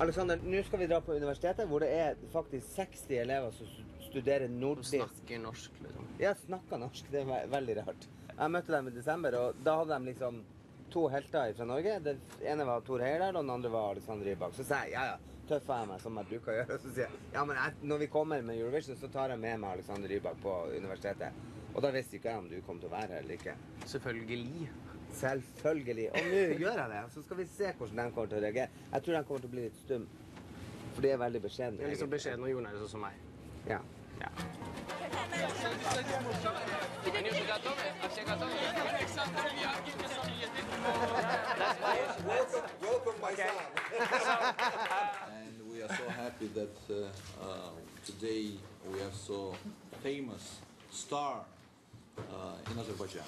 Alexander, nå skal vi dra på universitetet, hvor det er faktisk 60 elever som stu- studerer nordisk. Snakker norsk, liksom. Ja, snakker norsk, det er veldig rart. Jeg møtte dem i desember, og da hadde de liksom to helter fra Norge. Den ene var Tor Heyerdahl, og den andre var Alexander Rybak. Så sa jeg ja, ja, tøffer jeg meg som jeg bruker å gjøre. Så sier jeg ja, men jeg, når vi kommer med Eurovision, så tar jeg med meg Alexander Rybak på universitetet. Og da visste ikke jeg om du kom til å være her eller ikke. Selvfølgelig. Selvfølgelig. Og nå gjør jeg det. Så skal vi se hvordan de kommer til å reagere. Jeg tror de kommer til å bli litt stum. For de er veldig beskjedne. Det liksom egentlig. beskjeden og jordnære sånn som meg. Ja. Ja. And we are so happy that uh, uh, today we have so famous star uh, in Azerbaijan.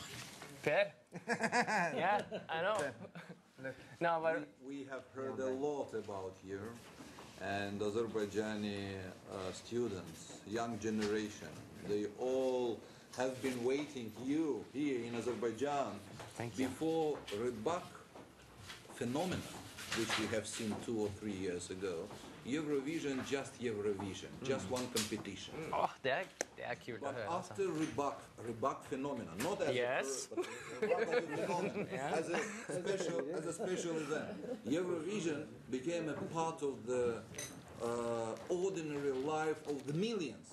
Per? Yeah, I know. No, but We have heard a lot about you and Azerbaijani uh, students, young generation. They all have been waiting you here in Azerbaijan Thank you. before Rybak phenomenon, which we have seen two or three years ago. Eurovision, just Eurovision, just one competition. Åh, det, er, det er kult But høre. Altså. after Rybak, Rybak phenomenon, not as Yes. a, per- as a phenomenon, as a special, as a special event, Eurovision became a part of the uh, ordinary life of the millions.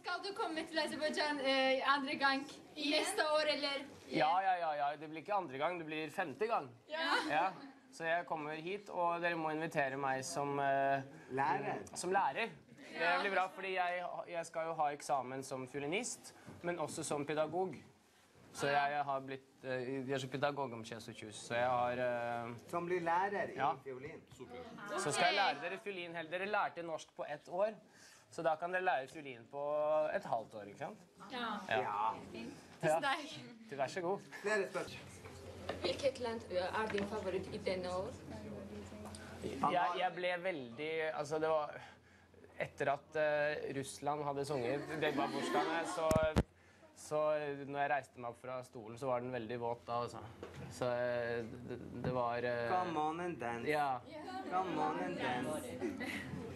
Skal du komme til Aserbajdsjan eh, andre Ja, ja, ja, ja. Det blir ikke andre gang, det blir femte gang. Ja. Så jeg kommer hit, og dere må invitere meg som, uh, Lærer. som lærer. Det blir bra, fordi jeg, jeg skal jo ha eksamen som fiolinist, men også som pedagog. Så jeg har blitt uh, Jeg er så pedagogom Chesutjus, så jeg har uh, Som blir lærer i Ja. fiolin. Så skal jeg lære dere fiolin heller. Dere lærte norsk på ett år, så da kan dere lære fiolin på et halvt år, ikke sant? Ja. Ja. Ja. Du, Vær så god. Flere spørsmål. Hvilket land er din favoritt i denne år? Jeg, jeg ble veldig Altså, det var Etter at uh, Russland hadde sunget Babushkane, så så når jeg reiste meg opp fra stolen, så var den veldig våt da, altså. Så det, det var uh, Come on and dance. Ja. Come on and dance.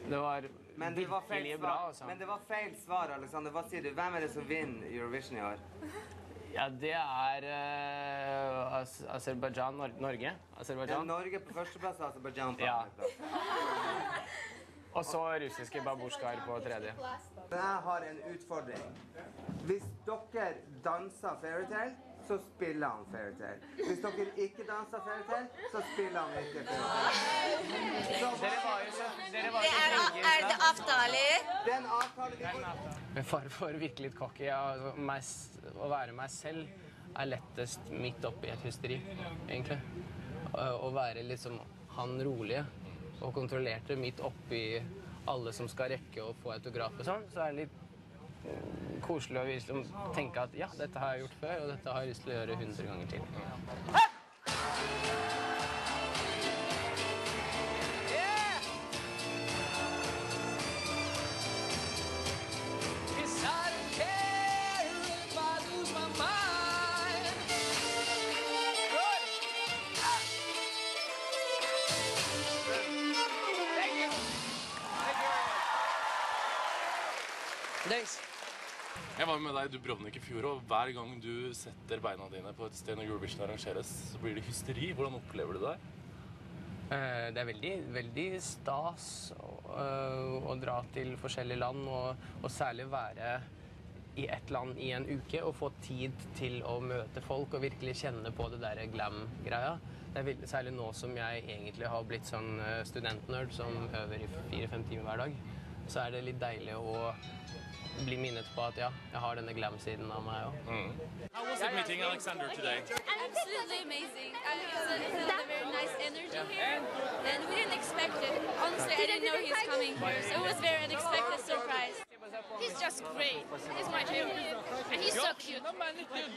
Det var Men det var feil bra, altså. Men det var feil svar, Alexander. Hva sier du? Hvem er det som vinner Eurovision i år? Ja, det er uh, Aserbajdsjan, Nor Norge. Det er Norge på førsteplass og Aserbajdsjan på Ja. Og så russiske babusjkaer på tredje. Jeg har en utfordring. Hvis dere danser Fairytale, så spiller han Fairytale. Hvis dere ikke danser Fairytale, så spiller han ikke Fairytale. Så Dere var jo så, dere var Det så er, i er det avtale? Det er en får Med fare for virkelig litt cocky, ja, altså, å være meg selv er lettest midt oppi et hysteri, egentlig. Å å være liksom han rolige og kontrollerte midt oppi alle som skal rekke å få autograf og sånn, så er det litt mm, koselig å tenke at ja, dette har jeg gjort før, og dette har jeg lyst til å gjøre hundre ganger til. Thanks. Jeg var med deg i Dubrovnik i fjor, og hver gang du setter beina dine på et sted når Eurovision arrangeres, så blir det hysteri. Hvordan opplever du det? Eh, Det er veldig, veldig stas å, eh, å dra til forskjellige land, og, og særlig være i ett land i en uke og få tid til å møte folk og virkelig kjenne på det der glam-greia. Det er veldig, særlig nå som jeg egentlig har blitt sånn eh, studentnerd som øver i fire-fem timer hver dag, så er det litt deilig å bli minnet på at ja, jeg har denne glam-siden av meg òg. How meeting Alexander today? Absolutely amazing. Uh, it's, a, it's a very nice energy here, and we didn't expect it. Honestly, I didn't know he coming here, so it was very unexpected surprise. He's just great. He's my favorite. And he's so cute. Alexander!